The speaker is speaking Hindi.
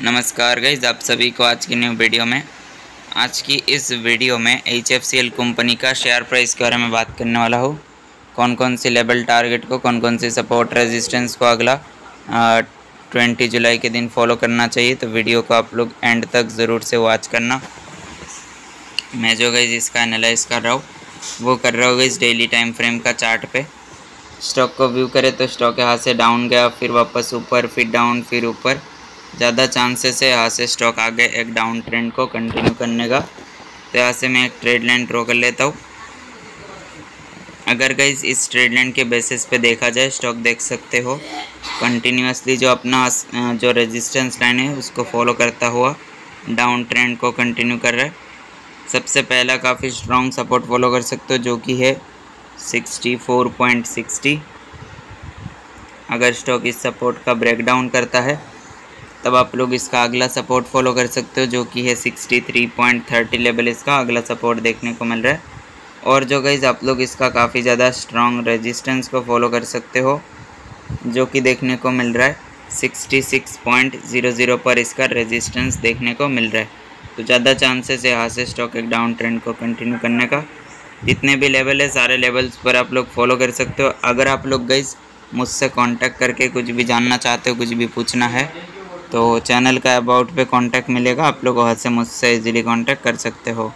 नमस्कार गाइज़ आप सभी को आज की न्यू वीडियो में। आज की इस वीडियो में HFCL कंपनी का शेयर प्राइस के बारे में बात करने वाला हूँ। कौन कौन से लेवल टारगेट को कौन कौन से सपोर्ट रेजिस्टेंस को अगला ट्वेंटी जुलाई के दिन फॉलो करना चाहिए तो वीडियो को आप लोग एंड तक ज़रूर से वॉच करना। मैं जो गई इसका एनालाइज कर रहा हूँ, वो कर रहा हूँ गई डेली टाइम फ्रेम का चार्ट पे। स्टॉक को व्यू करें तो स्टॉक यहाँ से डाउन गया, फिर वापस ऊपर, फिर डाउन फिर ऊपर। ज़्यादा चांसेस है यहाँ से स्टॉक आगे एक डाउन ट्रेंड को कंटिन्यू करने का। तो यहाँ से मैं एक ट्रेड लाइन ड्रॉ कर लेता हूँ। अगर गई इस ट्रेड लाइन के बेसिस पे देखा जाए स्टॉक देख सकते हो। कंटिन्यूसली जो अपना जो रेजिस्टेंस लाइन है, उसको फॉलो करता हुआ डाउन ट्रेंड को कंटिन्यू कर रहा है। सबसे पहला काफ़ी स्ट्रॉन्ग सपोर्ट फॉलो कर सकते हो, जो कि है सिक्सटी फोर पॉइंट सिक्सटी अगर स्टॉक इस सपोर्ट का ब्रेकडाउन करता है तब आप लोग इसका अगला सपोर्ट फॉलो कर सकते हो, जो कि है sixty three point thirty level इसका अगला सपोर्ट देखने को मिल रहा है। और जो गईज़ आप लोग इसका काफ़ी ज़्यादा स्ट्रॉन्ग रेजिस्टेंस को फॉलो कर सकते हो, जो कि देखने को मिल रहा है। Sixty six point zero zero पर इसका रेजिस्टेंस देखने को मिल रहा है। तो ज़्यादा चांसेस है यहाँ से स्टॉक एक डाउन ट्रेंड को कंटिन्यू करने का। जितने भी लेवल है, सारे लेवल्स पर आप लोग फॉलो कर सकते हो। अगर आप लोग गई मुझसे कांटेक्ट करके कुछ भी जानना चाहते हो, कुछ भी पूछना है तो चैनल का अबाउट पे कांटेक्ट मिलेगा। आप लोग वहाँ से मुझसे इजीली कांटेक्ट कर सकते हो।